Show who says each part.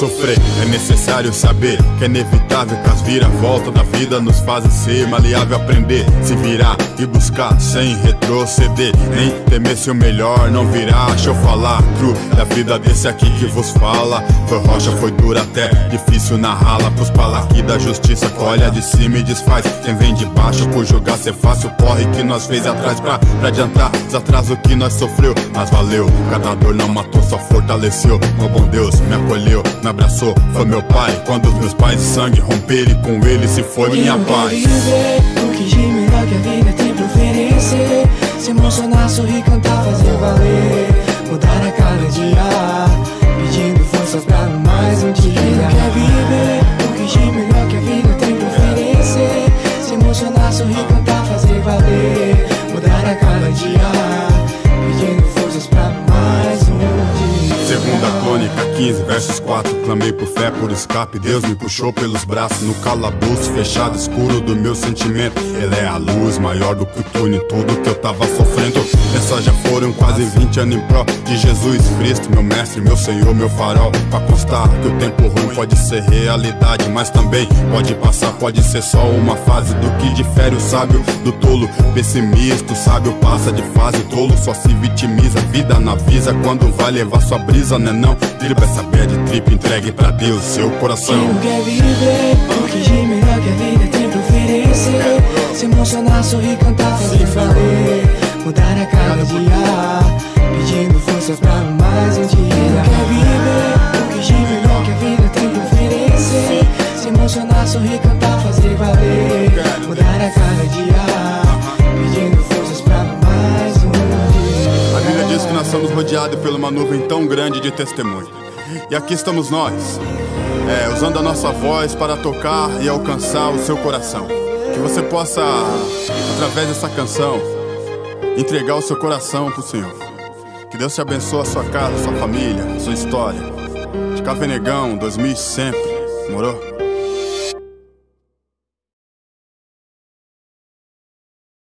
Speaker 1: sofrer. É necessário saber que é inevitável que as vira-volta da vida nos fazem ser maleável aprender, se virar e buscar sem retroceder. Nem temer se o melhor não virá. Deixa eu falar true da vida desse aqui que vos fala. Foi rocha, foi dura até difícil na rala. Pros aqui da justiça que olha de cima e desfaz. Quem vem de baixo por jogar ser fácil, corre que nós fez atrás pra, pra adiantar os atrasos que nós sofreu. Mas valeu, cada dor não matou, só fortaleceu. Meu bom Deus me acolheu, me abraçou, foi meu pai. Quando os meus pais de sangue romperem com ele, se foi minha paz.
Speaker 2: O que de melhor que a vida tem pra oferecer. Se emocionar, sorrir, cantar, fazer valer. Mudar a cada dia, pedindo forças pra mais um dia. Quer viver o que de melhor que a vida tem pra oferecer. Se emocionar, sorrir, cantar, fazer valer. Mudar a cada dia.
Speaker 1: 15, versos 4 Clamei por fé, por escape Deus me puxou pelos braços No calabouço fechado, escuro do meu sentimento. Ele é a luz maior do que tudo em tudo que eu tava sofrendo. Essas já foram quase 20 anos em pró De Jesus Cristo, meu mestre, meu senhor, meu farol. Pra constar que o tempo ruim pode ser realidade Mas também pode passar, pode ser só uma fase Do que difere o sábio do tolo. Pessimista, o sábio passa de fase Tolo só se vitimiza, vida na visa Quando vai levar sua brisa, né não? Driba essa bad trip, entregue pra Deus seu coração.
Speaker 2: Quem não quer viver o que de melhor que a vida tem pra oferecer? Se emocionar, sorrir, cantar, fazer valer. Mudar a cada dia, pedindo forças pra mais um dia. Quem não quer viver o que de melhor que a vida tem pra oferecer? Se emocionar, sorrir, cantar, fazer valer. Mudar a cada dia, pedindo forças pra mais um dia.
Speaker 1: A Bíblia diz que nós somos rodeados por uma nuvem tão grande de testemunho. E aqui estamos nós, é, usando a nossa voz para tocar e alcançar o seu coração. Que você possa, através dessa canção, entregar o seu coração para o Senhor. Que Deus te abençoe a sua casa, a sua família, a sua história. De Cavenegão, 2000 sempre. Morou?